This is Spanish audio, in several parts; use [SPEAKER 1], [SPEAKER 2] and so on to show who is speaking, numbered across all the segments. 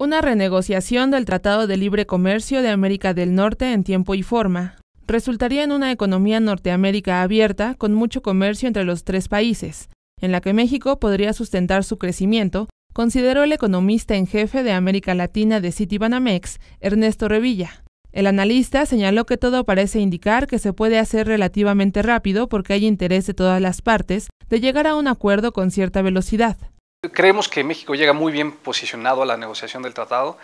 [SPEAKER 1] Una renegociación del Tratado de Libre Comercio de América del Norte en tiempo y forma resultaría en una economía Norteamérica abierta con mucho comercio entre los tres países, en la que México podría sustentar su crecimiento, consideró el economista en jefe de América Latina de Citibanamex, Ernesto Revilla. El analista señaló que todo parece indicar que se puede hacer relativamente rápido porque hay interés de todas las partes de llegar a un acuerdo con cierta velocidad.
[SPEAKER 2] Creemos que México llega muy bien posicionado a la negociación del tratado,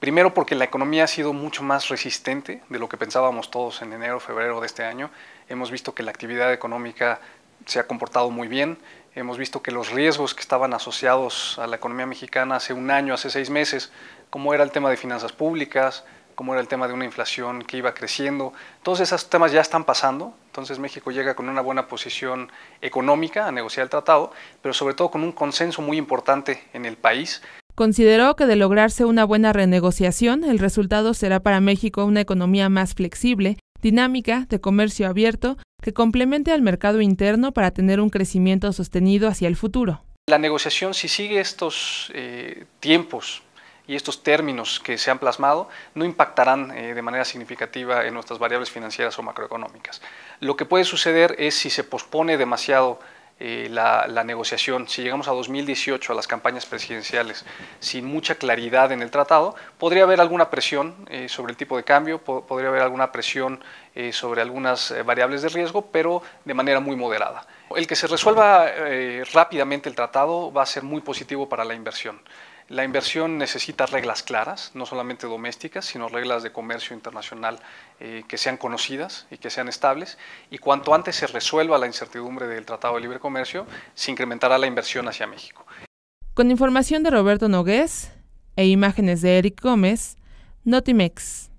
[SPEAKER 2] primero porque la economía ha sido mucho más resistente de lo que pensábamos todos en enero, febrero de este año. Hemos visto que la actividad económica se ha comportado muy bien, hemos visto que los riesgos que estaban asociados a la economía mexicana hace un año, hace seis meses, como era el tema de finanzas públicas, como era el tema de una inflación que iba creciendo. Todos esos temas ya están pasando, entonces México llega con una buena posición económica a negociar el tratado, pero sobre todo con un consenso muy importante en el país.
[SPEAKER 1] Consideró que de lograrse una buena renegociación, el resultado será para México una economía más flexible, dinámica, de comercio abierto, que complemente al mercado interno para tener un crecimiento sostenido hacia el futuro.
[SPEAKER 2] La negociación, si sigue estos eh, tiempos y estos términos que se han plasmado no impactarán eh, de manera significativa en nuestras variables financieras o macroeconómicas. Lo que puede suceder es si se pospone demasiado eh, la, negociación, si llegamos a 2018 a las campañas presidenciales sin mucha claridad en el tratado, podría haber alguna presión eh, sobre el tipo de cambio, podría haber alguna presión sobre algunas variables de riesgo, pero de manera muy moderada. El que se resuelva rápidamente el tratado va a ser muy positivo para la inversión. La inversión necesita reglas claras, no solamente domésticas, sino reglas de comercio internacional eh, que sean conocidas y que sean estables. Y cuanto antes se resuelva la incertidumbre del Tratado de Libre Comercio, se incrementará la inversión hacia México.
[SPEAKER 1] Con información de Roberto Nogués e imágenes de Eric Gómez, Notimex.